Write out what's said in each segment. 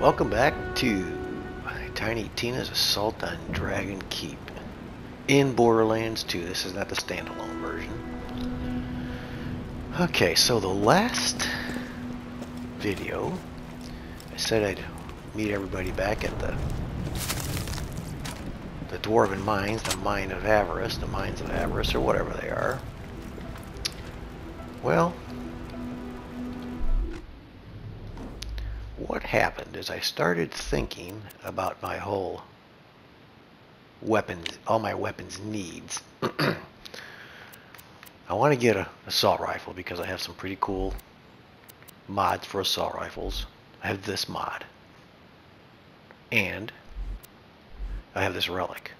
Welcome back to Tiny Tina's Assault on Dragon Keep in Borderlands 2. This is not the standalone version. Okay, so the last video, I said I'd meet everybody back at the the Dwarven Mines, the Mine of Avarice, the Mines of Avarice, or whatever they are. Well, happened is I started thinking about my whole weapons, all my weapons needs. I want to get an assault rifle because I have some pretty cool mods for assault rifles. I have this mod. And I have this relic.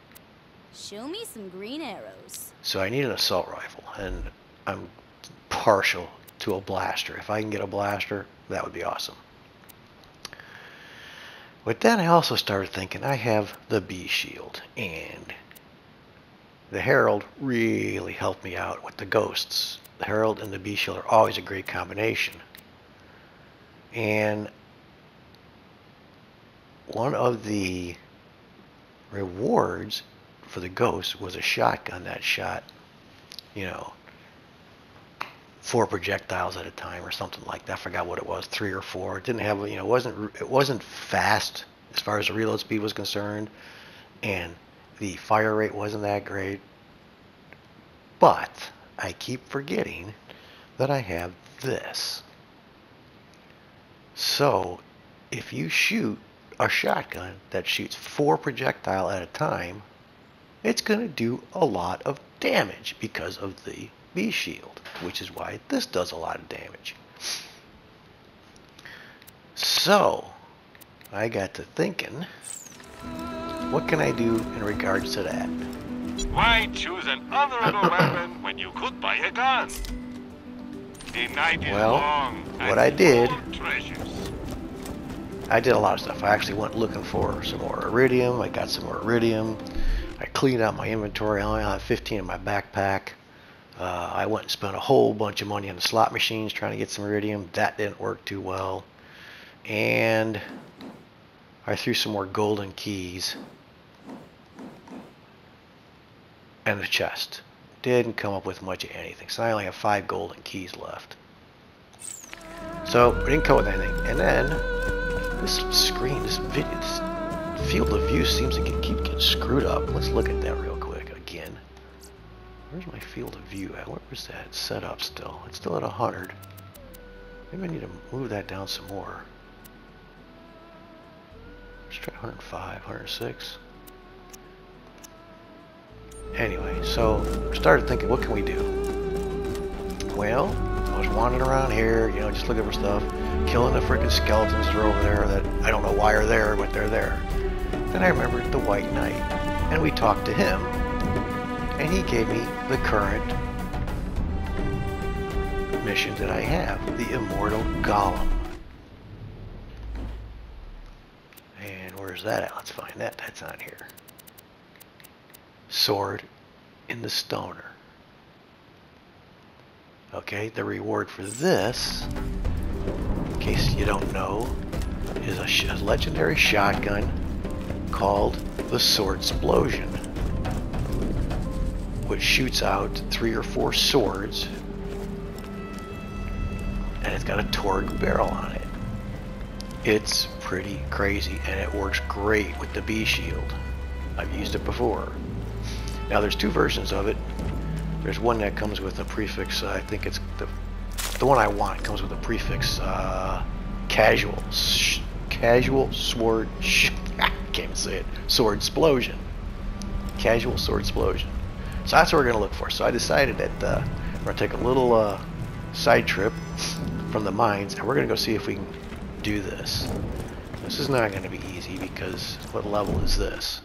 Show me some green arrows. So I need an assault rifle, and I'm partial to a blaster. If I can get a blaster, that would be awesome. But then I also started thinking I have the bee shield, and the Harold really helped me out with the ghosts. The Harold and the bee shield are always a great combination. And one of the rewards for the ghost was a shotgun that shot, you know, four projectiles at a time or something like that. I forgot what it was, three or four. It didn't have, you know, it wasn't it wasn't fast as far as the reload speed was concerned, and the fire rate wasn't that great. But I keep forgetting that I have this. So, if you shoot a shotgun that shoots four projectile at a time, it's going to do a lot of damage because of the bee shield, which is why this does a lot of damage. So, I got to thinking, what can I do in regards to that? Why choose an honorable weapon when you could buy a gun? The night is Well, long. what I did- treasures. I did a lot of stuff. I actually went looking for some more iridium. I got some more iridium. I cleaned out my inventory. I only had 15 in my backpack. Uh, I went and spent a whole bunch of money on the slot machines trying to get some iridium. That didn't work too well. And I threw some more golden keys and the chest. Didn't come up with much of anything. So I only have five golden keys left. So we didn't come up with anything. And then this screen, this video, this field of view seems to get, keep getting screwed up. Let's look at that real quick again. Where's my field of view at? Where was that set up still? It's still at 100. Maybe I need to move that down some more. Let's try 105, 106. Anyway, so started thinking, what can we do? Well, I was wandering around here, you know, just looking for stuff, killing the freaking skeletons that are over there that I don't know why are there, but they're there. Then I remembered the White Knight, and we talked to him, and he gave me the current mission that I have, the Immortal Golem. And where's that at? Let's find that. That's on here. Sword in the Stoner. Okay, the reward for this, in case you don't know, is a, sh a legendary shotgun called the Swordsplosion, which shoots out three or four swords, and it's got a Torgue barrel on it. It's pretty crazy, and it works great with the bee shield. I've used it before. Now there's two versions of it. There's one that comes with a prefix. Uh, I think it's the the one I want comes with a prefix uh, casual casual sword. Sh- can't say it. Swordsplosion. Casual Swordsplosion. So that's what we're gonna look for. So I decided that uh, we're gonna take a little uh, side trip from the mines, and we're gonna go see if we can do this. This is not gonna be easy because what level is this?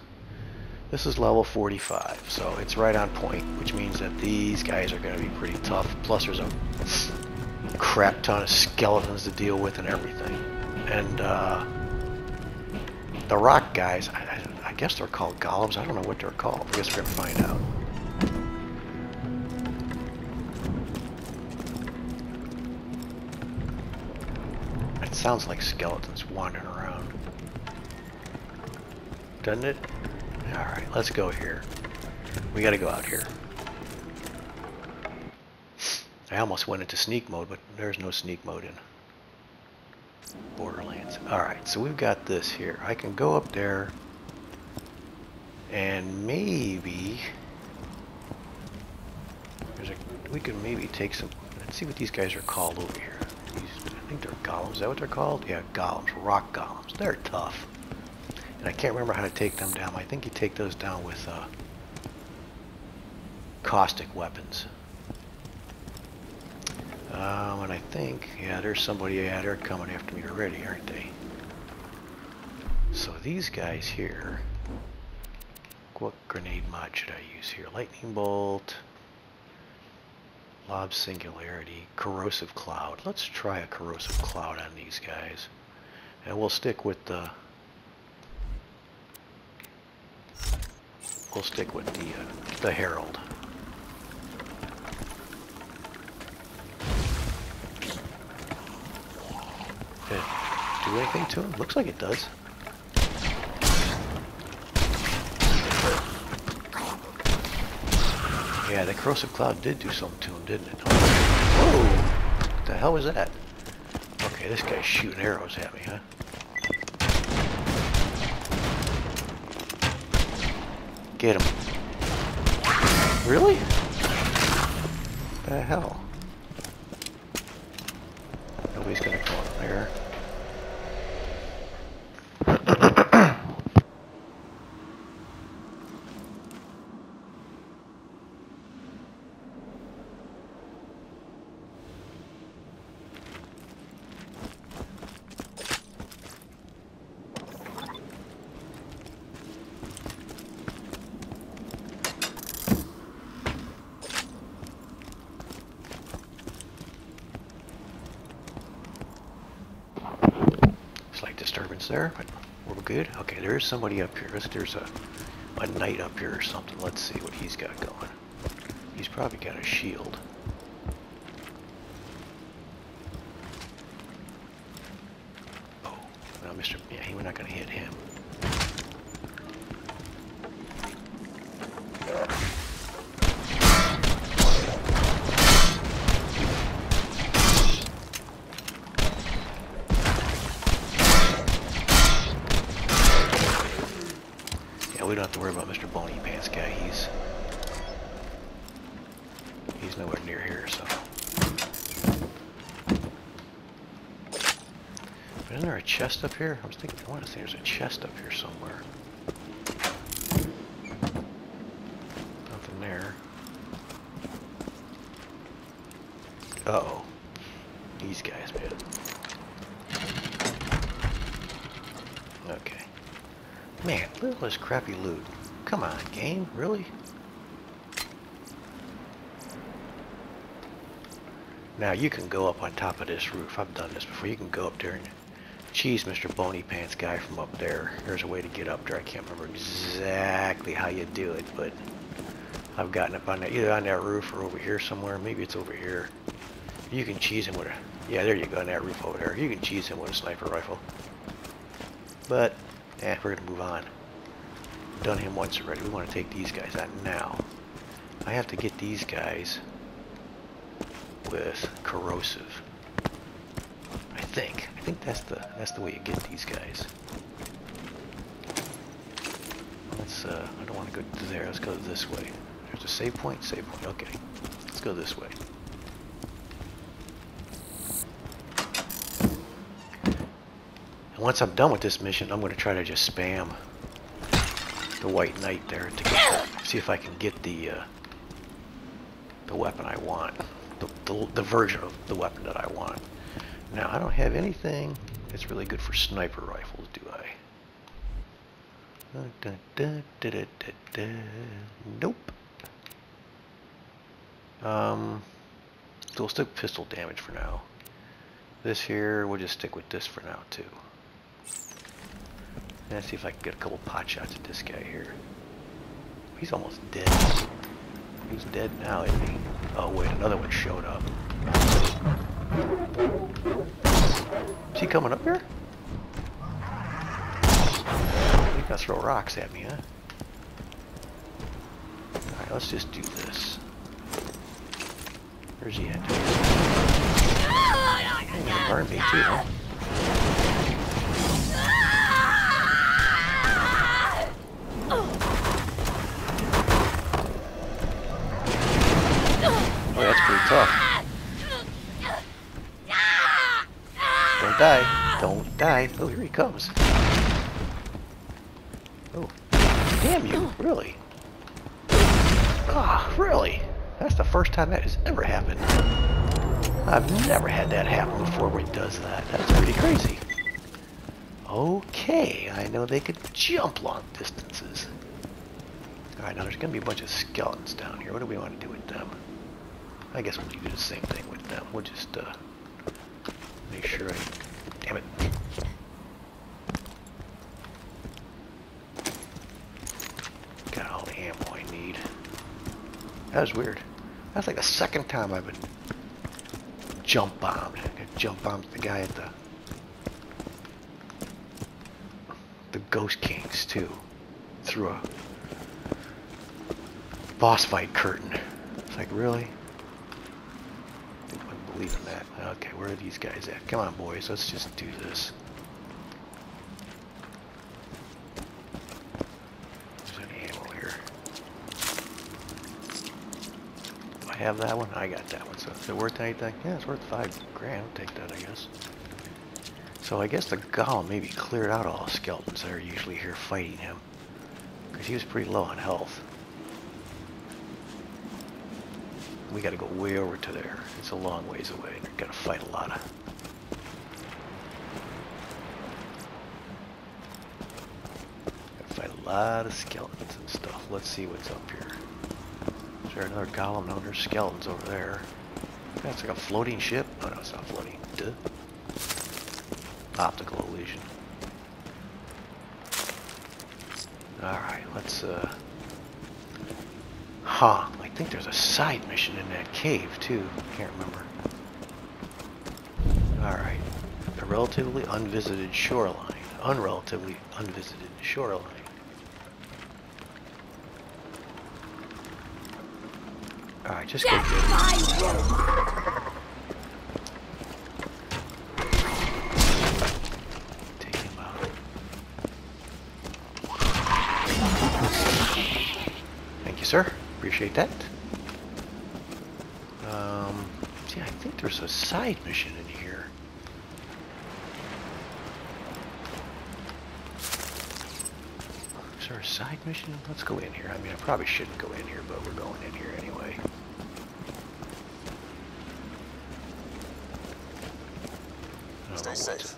This is level 45, so it's right on point, which means that these guys are going to be pretty tough. Plus, there's a crap ton of skeletons to deal with and everything. And uh, the rock guys, I, I, I guess they're called golems. I don't know what they're called. I guess we're going to find out. Sounds like skeletons wandering around. doesn't it? Alright, let's go here. We gotta go out here. I almost went into sneak mode, but there's no sneak mode in Borderlands. Alright, so we've got this here. I can go up there and maybe a we can maybe take some let's see what these guys are called over here. Think they're golems. Is that what they're called? Yeah, golems, rock golems. They're tough. And I can't remember how to take them down. I think you take those down with uh, caustic weapons. Um, and I think, yeah, there's somebody, yeah, they're coming after me already, aren't they? So these guys here, what grenade mod should I use here? Lightning bolt, lob singularity, corrosive cloud. Let's try a corrosive cloud on these guys. And we'll stick with the, we'll stick with the, uh, the Harold. Did do anything to him? Looks like it does. Yeah, the corrosive cloud did do something to him, didn't it? Whoa! What the hell was that? Okay, this guy's shooting arrows at me, huh? Get him. Really? The hell? Nobody's gonna go up there. There, but we're good. Okay, there is somebody up here. There's, there's a, a knight up here or something. Let's see what he's got going. He's probably got a shield. Oh, no, Mr. Yeah, we're not going to hit him. He's he's nowhere near here, so. But isn't there a chest up here? I was thinking, I want to say there's a chest up here somewhere. Nothing there. Uh oh. These guys, man. Okay. Man, look at this crappy loot. Come on, game, really? Now you can go up on top of this roof. I've done this before. You can go up there and cheese Mr. Bony Pants guy from up there. There's a way to get up there. I can't remember exactly how you do it, but I've gotten up on that either on that roof or over here somewhere. Maybe it's over here. You can cheese him with a yeah, there you go on that roof over there. You can cheese him with a sniper rifle. But Eh, we're gonna move on. Done him once already. We want to take these guys out now. I have to get these guys with corrosive. I think. I think that's the that's the way you get these guys. Let's uh I don't want to go there, let's go this way. There's a save point, save point, okay. Let's go this way. And once I'm done with this mission, I'm going to try to just spam the White Knight there to get, see if I can get the uh, the weapon I want, the, the, the version of the weapon that I want. Now, I don't have anything that's really good for sniper rifles, do I? Da, da, da. Nope. Um, so we'll stick pistol damage for now. This here, we'll just stick with this for now too. Let's see if I can get a couple pot shots at this guy here. He's almost dead. He's dead now, isn't he? Oh wait, another one showed up. Is he coming up here? He's Gonna throw rocks at me, huh? Alright, let's just do this. Where's he at? He's gonna burn me too, huh? Don't die. Don't die. Oh, here he comes. Oh. Damn you. Really? Ah, really? That's the first time that has ever happened. I've never had that happen before where he does that. That's pretty crazy. Okay, I know they could jump long distances. Alright, now there's going to be a bunch of skeletons down here. What do we want to do with them? I guess we'll do the same thing with them. We'll just, uh, make sure I... Damn it. Got all the ammo I need. That was weird. That's like the second time I've been jump bombed. I jump bombed the guy at the the Ghost Kings too. Through a boss fight curtain. It's like really? That. Okay, where are these guys at? Come on boys, let's just do this. There's any ammo here. Do I have that one? I got that one. So is it worth anything? Yeah, it's worth five grand. I'll take that, I guess. So I guess the golem maybe cleared out all the skeletons that are usually here fighting him. Because he was pretty low on health. We gotta go way over to there. It's a long ways away. We've gotta fight a lot of... Gotta fight a lot of skeletons and stuff. Let's see what's up here. Is there another golem? No, there's skeletons over there. That's like a floating ship? Oh no, it's not floating. Duh. Optical illusion. Alright, let's uh... Huh, think there's a side mission in that cave too. Can't remember. Alright. A relatively unvisited shoreline. Unrelatively unvisited shoreline. Alright, just go get it. My Take him out. Thank you, sir. Appreciate that. Um, see, I think there's a side mission in here. Is there a side mission? Let's go in here. I mean, I probably shouldn't go in here, but we're going in here anyway. Stay safe. what's-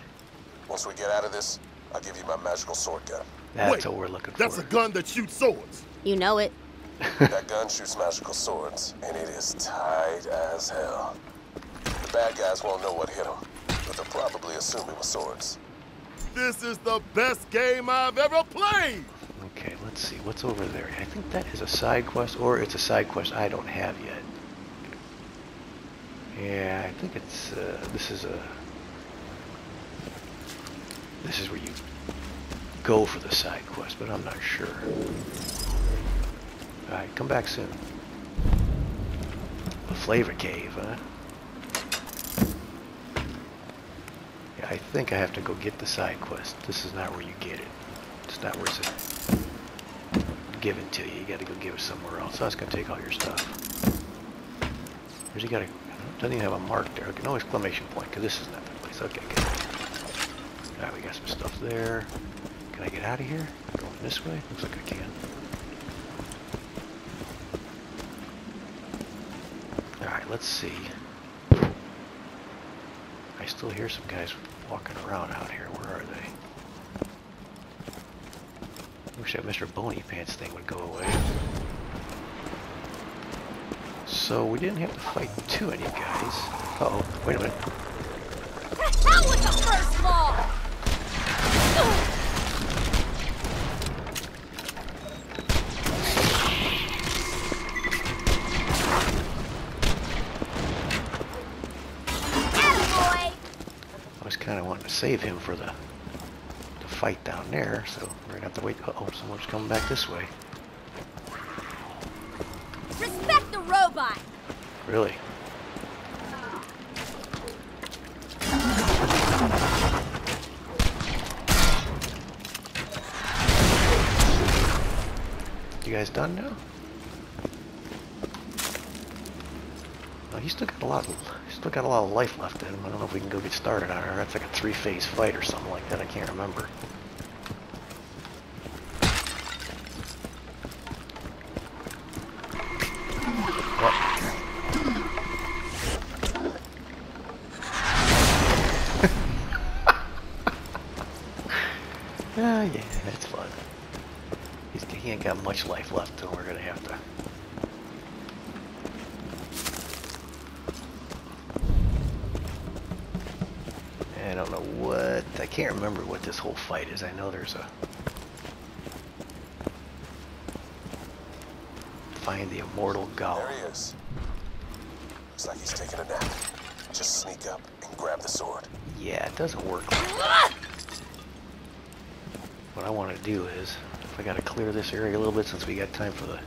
Once we get out of this, I'll give you my magical sword gun. That's Wait, what we're looking for. That's for. a gun that shoots swords. You know it. That gun shoots magical swords, and it is tight as hell. The bad guys won't know what hit them, but they'll probably assume it was swords. This is the best game I've ever played. Okay, let's see. What's over there? I think that is a side quest, or it's a side quest I don't have yet. Yeah, I think it's, uh, this is a... This is where you go for the side quest, but I'm not sure. Alright, come back soon. The Flavor Cave, huh? Yeah, I think I have to go get the side quest. This is not where you get it. It's not where it's given to you. You gotta go give it somewhere else. That's gonna take all your stuff. Where's he got a... Doesn't even have a mark there. Okay, no exclamation point, because this is not the place. Okay, good. Alright, we got some stuff there. Can I get out of here? Going this way? Looks like I can. Alright, let's see. I still hear some guys walking around out here. Where are they? Wish that Mr. Bony Pants thing would go away. So we didn't have to fight too many guys. Uh oh, wait a minute. Save him for the the fight down there, so we're gonna have to wait. Uh oh, someone's coming back this way. Respect the robot! Really? You guys done now? He's still got a lot. He's still got a lot of life left in him. I don't know if we can go get started on her. That's like a three-phase fight or something like that. I can't remember. Ah, yeah, that's fun. He's, he ain't got much life left, so we're gonna have to. I don't know what. I can't remember what this whole fight is. I know there's a. Find the immortal Gaul. There he is. Looks like he's taking a nap. Just sneak up and grab the sword. Yeah, it doesn't work like. What I want to do is, if I got to clear this area a little bit since we got time for the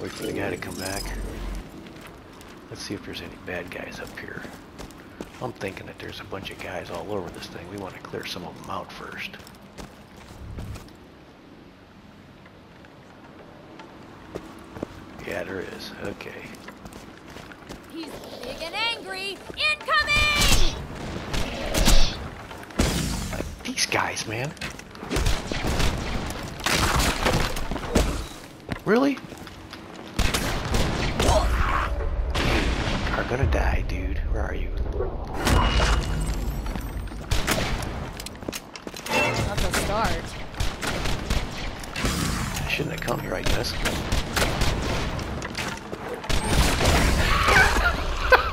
wait for the guy to come back. Let's see if there's any bad guys up here. I'm thinking that there's a bunch of guys all over this thing. We want to clear some of them out first. Yeah, there is. Okay. He's big and angry! Incoming! These guys, man. Really? Are gonna die, dude. Where are you? I shouldn't come here, I guess.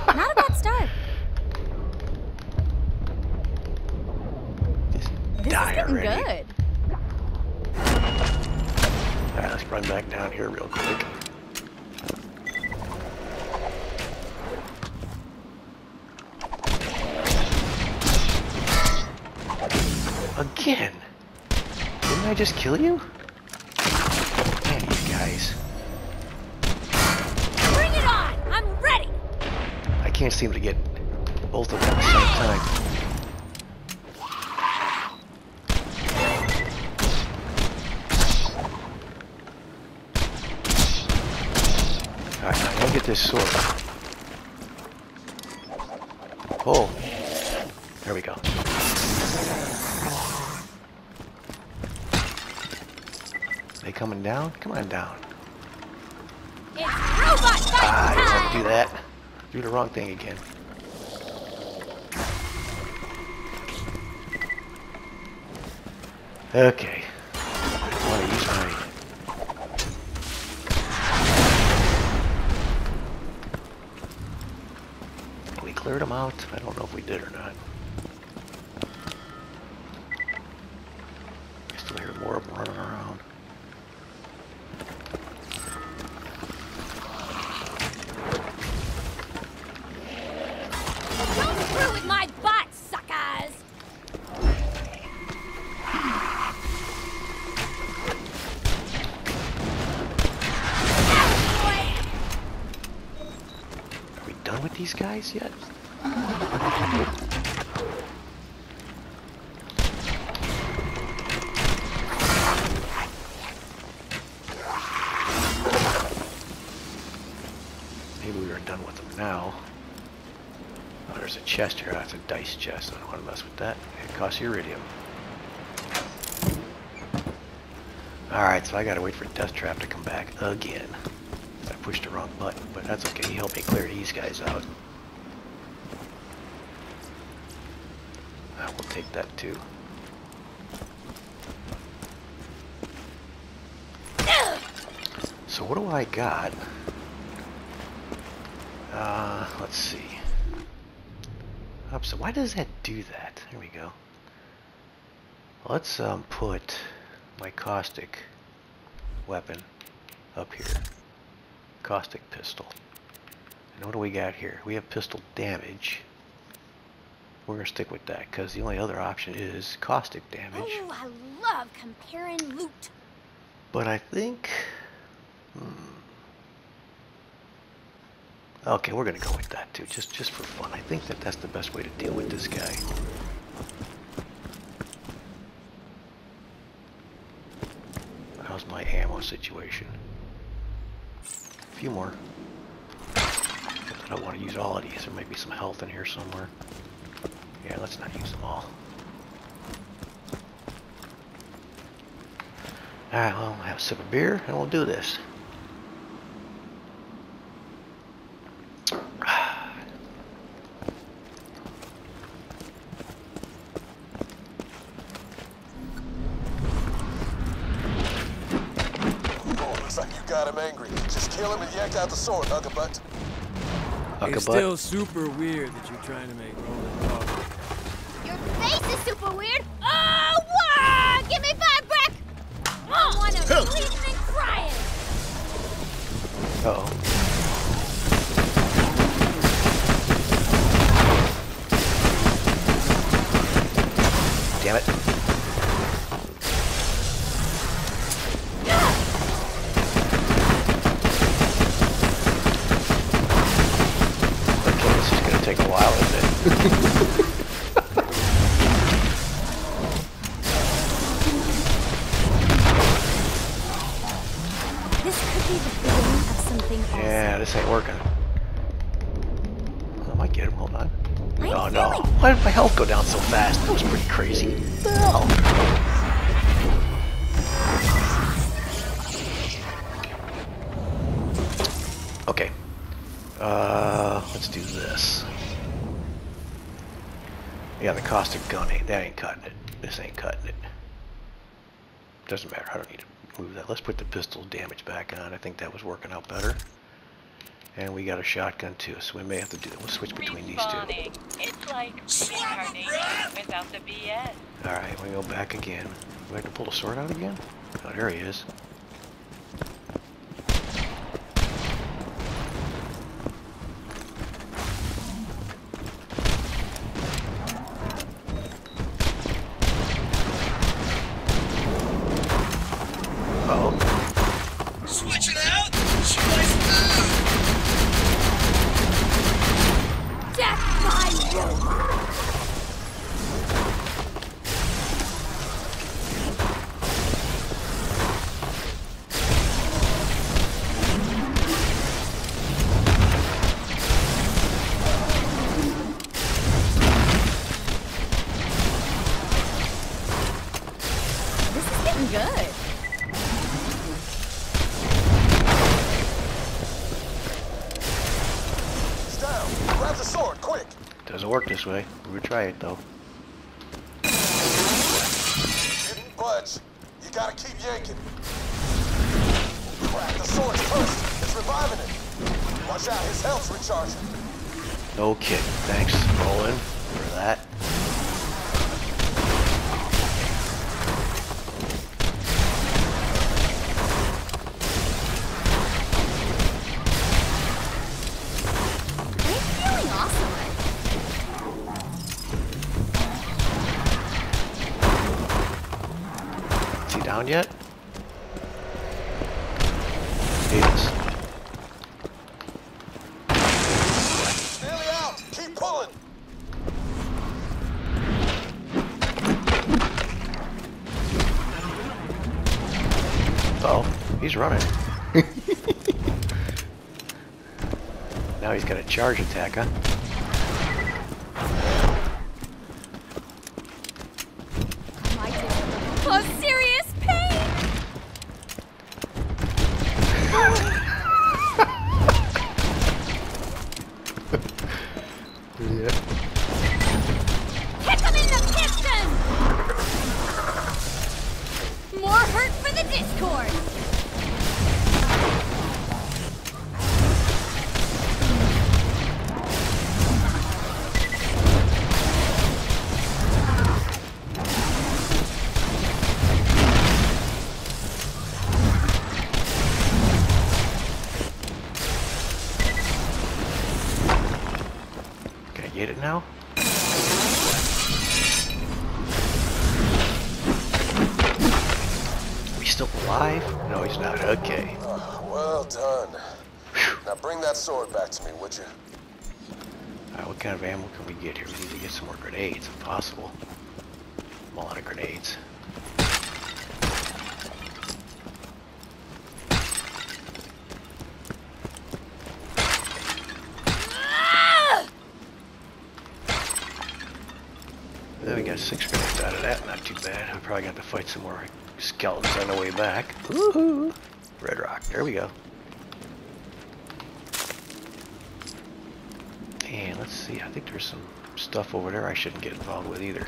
Not a bad start. This die is getting already. good. Alright, let's run back down here real quick. Again? Didn't I just kill you? Guys. Bring it on! I'm ready! I can't seem to get both of them at the same time. Alright, now I gotta get this sword. Oh. There we go. They coming down? Come on down. Do that. Do the wrong thing again. Okay. I want to use my... We cleared them out. I don't know if we did or not. Guys yet? Maybe we are done with them now. Oh, there's a chest here. That's a dice chest. I don't want to mess with that. It costs iridium. Alright, so I gotta wait for Deathtrap to come back again. I pushed the wrong button, but that's okay. He helped me clear these guys out. I will take that too. So what do I got? Uh, let's see. Up, so why does that do that? There we go. Let's um, put my caustic weapon up here. Caustic pistol. And what do we got here? We have pistol damage. We're gonna stick with that because the only other option is caustic damage. Oh, I love comparing loot. But I think. Hmm. Okay, we're gonna go with that too, just just for fun. I think that that's the best way to deal with this guy. How's my ammo situation? A few more. I don't want to use all of these. There might be some health in here somewhere. Yeah, let's not use them all. Alright, well, we'll have a sip of beer and we'll do this. Oh, looks like you got him angry. Just kill him and yank out the sword, Huckabutt. It's still super weird that you're trying to make Roland talk. Your face weird. Oh, wow! Give me five, Brick! I want to bleeding and crying. Uh oh. This could be the beginning of something awesome. Yeah, this ain't working. I might get him, hold on. I'm Oh no. Why did my health go down so fast? That was pretty crazy. What the hell? Okay. Uh, let's do this. Yeah, the caustic gun ain't, that ain't cutting it. This ain't cutting it. Doesn't matter, I don't need to move that. Let's put the pistol damage back on. I think that was working out better. And we got a shotgun too, so we may have to do, we'll switch between these two. It's like reincarnation without the BS. Alright, we go back again. Do I have to pull the sword out again? Oh, there he is. Try it though. Down yet? He is. Nearly out. Keep pulling. Oh, he's running. now he's got a charge attack, huh? Alive? No, he's not. Okay. Uh, well done. Now bring that sword back to me, would you? Alright, what kind of ammo can we get here? We need to get some more grenades, if possible. I'm all out of grenades. Then we got six grenades out of that, not too bad. I probably got to fight some more skeletons on the way back. Woohoo! Red Rock, there we go. And let's see, I think there's some stuff over there I shouldn't get involved with either.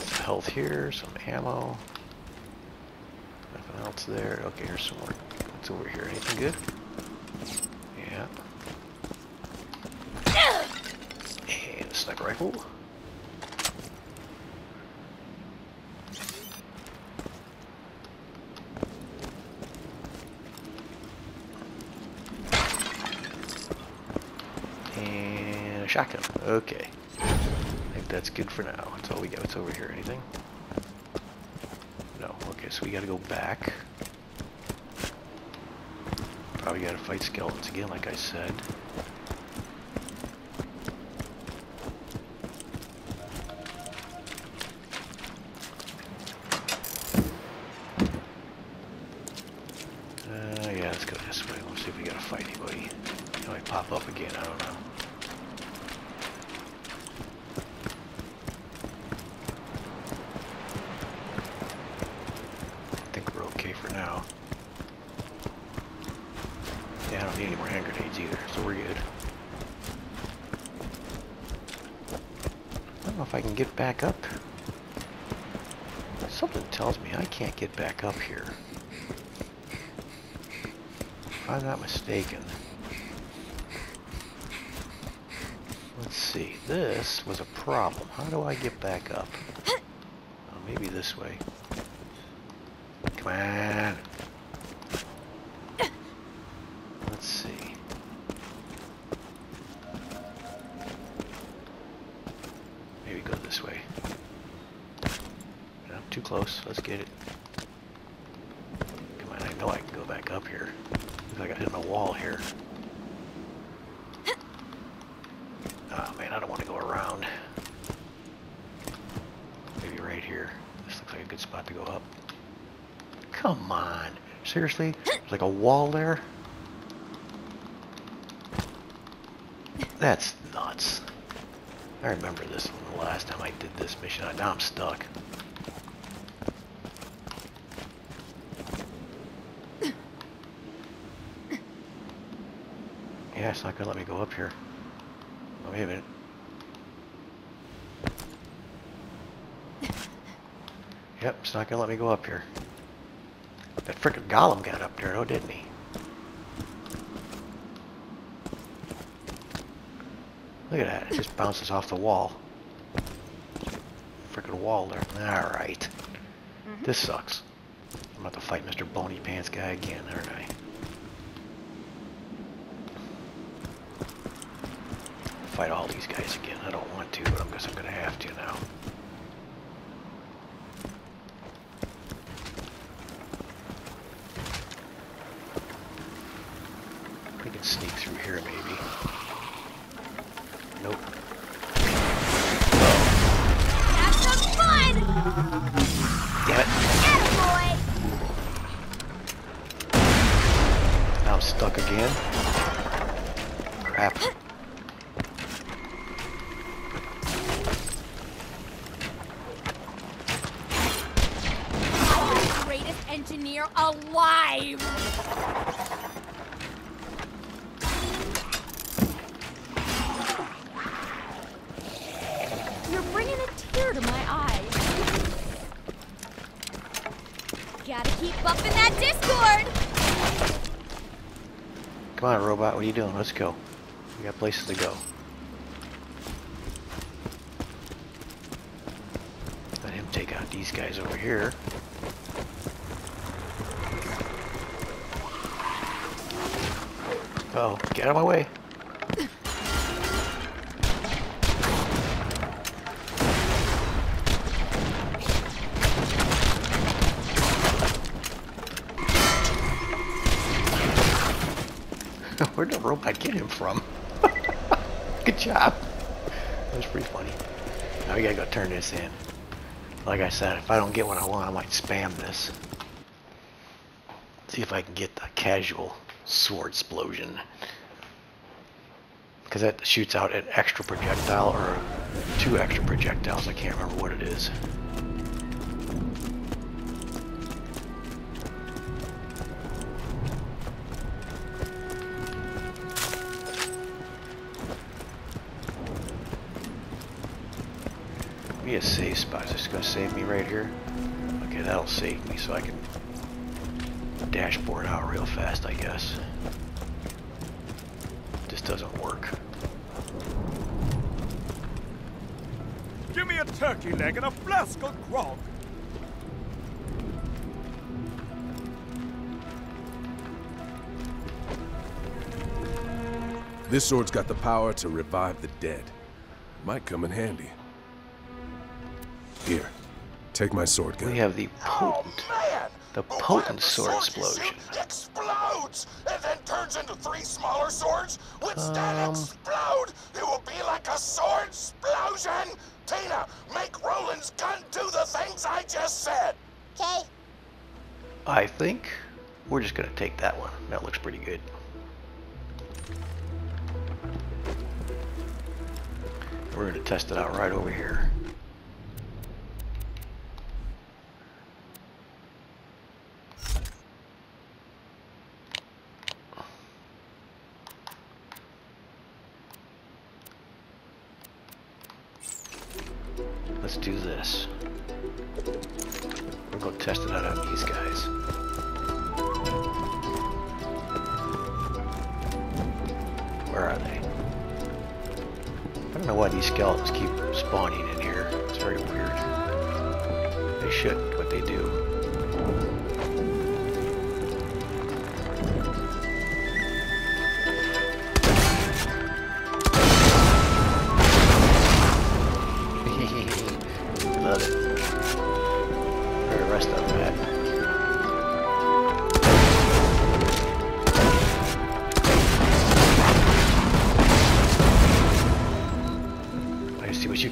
some health here, some ammo. Nothing else there. Okay, here's some more. What's over here? Anything good? Yeah. And a sniper rifle. And a shotgun. Okay. I think that's good for now. That's all we got. What's over here? Anything? No. Okay, so we gotta go back. Probably gotta fight skeletons again, like I said. Uh, yeah, let's go this way. Let's see if we gotta fight anybody. They might pop up again, I don't know. I think we're okay for now. Yeah, I don't need any more hand grenades either, so we're good. I don't know if I can get back up. Something tells me I can't get back up here. If I'm not mistaken. Let's see. This was a problem. How do I get back up? Oh, maybe this way. Come on. Let's see. Maybe go this way. No, too close. Let's get it. Come on, I know I can go back up here. Looks like I hit a wall here. Oh man, I don't want to go around. Maybe right here. This looks like a good spot to go up. Come on. Seriously? There's like a wall there? That's nuts. I remember this from the last time I did this mission. Now I'm stuck. Yeah, it's not gonna let me go up here. Oh, wait a minute. Yep, it's not gonna let me go up here. That frickin' golem got up there, though, didn't he? Look at that, it just bounces off the wall. Frickin' wall there. Alright. Mm-hmm. This sucks. I'm about to fight Mr. Bony Pants guy again, aren't I? Fight all these guys again. I don't want to, but I guess I'm gonna have to now. We can sneak through here maybe. Nope. Have some fun! Damn it. Attaboy! Now I'm stuck again. Crap. I'm the greatest engineer alive! On, robot. What are you doing? Let's go. We got places to go. Let him take out these guys over here. Oh, get out of my way. Good job. That was pretty funny. Now we gotta go turn this in. Like I said, if I don't get what I want, I might spam this. See if I can get the casual Swordsplosion. Because that shoots out an extra projectile or two extra projectiles. I can't remember what it is. Gonna save me right here? Okay, that'll save me so I can dashboard out real fast, I guess. This doesn't work. Give me a turkey leg and a flask of grog. This sword's got the power to revive the dead. Might come in handy. Here, take my sword gun. We have the Oh potent, man! the potent the sword sword you explosion. Explodes and then turns into three smaller swords, which then Um. explode. It will be like a sword explosion. Tina, make Roland's gun do the things I just said. Okay. I think we're just gonna take that one. That looks pretty good. We're gonna test it out right over here.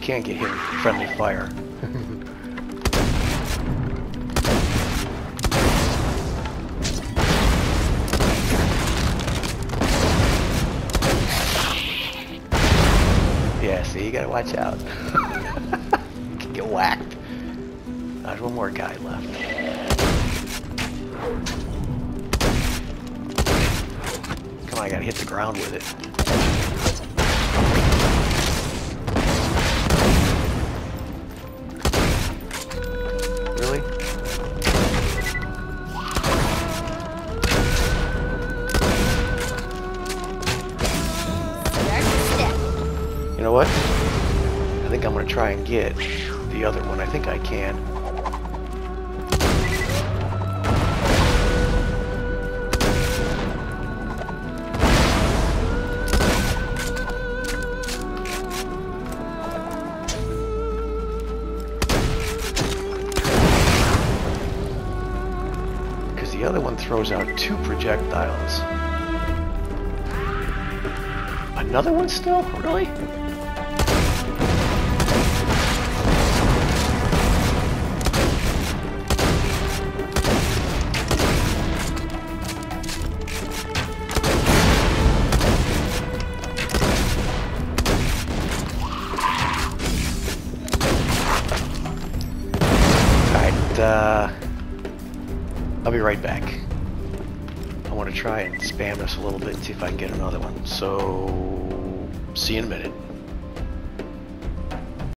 I see what you can get hit with friendly fire. yeah, see, you gotta watch out. get whacked. There's one more guy left. Come on, I gotta hit the ground with it. You know what? I think I'm gonna try and get the other one. I think I can. Because the other one throws out two projectiles. Another one still? Really? Spam this a little bit and see if I can get another one. So, see you in a minute.